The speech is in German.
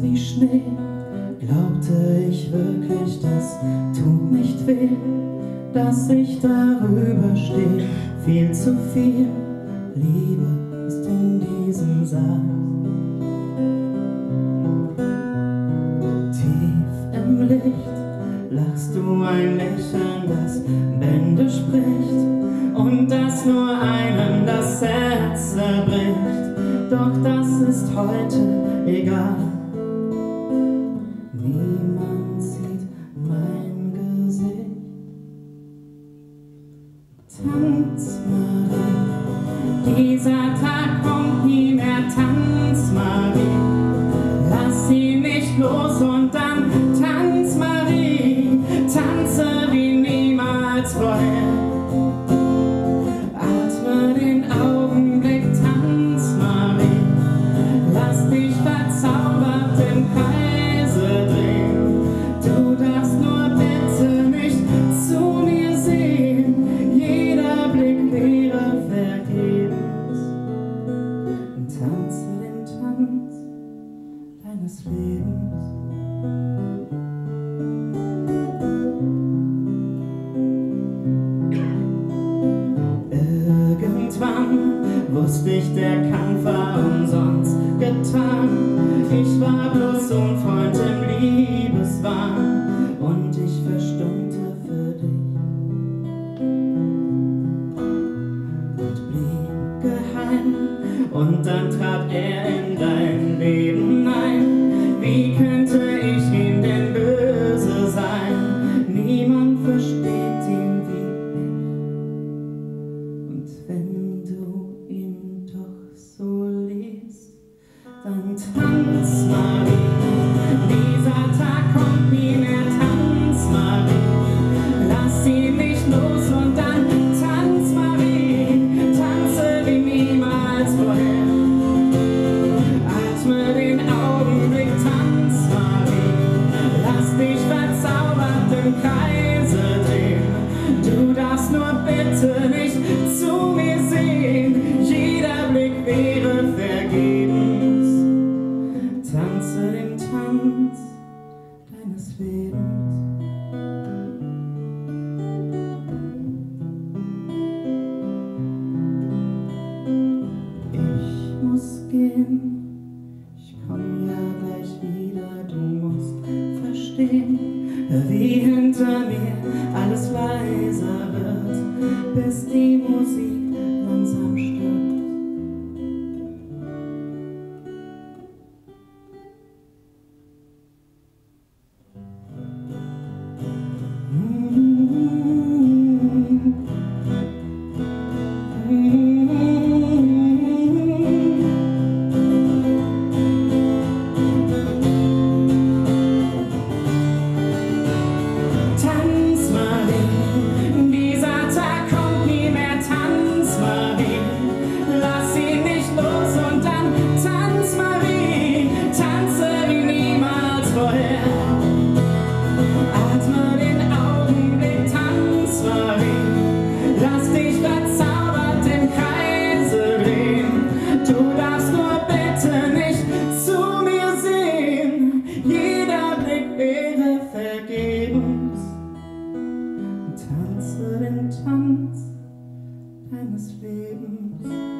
wie Schnee. Glaubte ich wirklich, das tut nicht weh, dass ich darüber stehe. Viel zu viel Liebe ist in Herzen saß. Tief im Licht lachst du ein Lächeln, das Bände spricht und das nur einem das Herz zerbricht. Doch das ist heute egal. Niemand sieht mein Gesicht. Tanz, Marie, dieser und dann tanz Marie, tanze wie niemals vorher. kommt, Hans Marie, dieser Tag kommt mir. hin. Ich komm ja gleich wieder, du musst verstehen, wie hinter mir alles leiser wird, bis die Musik time. Tanz deines Lebens.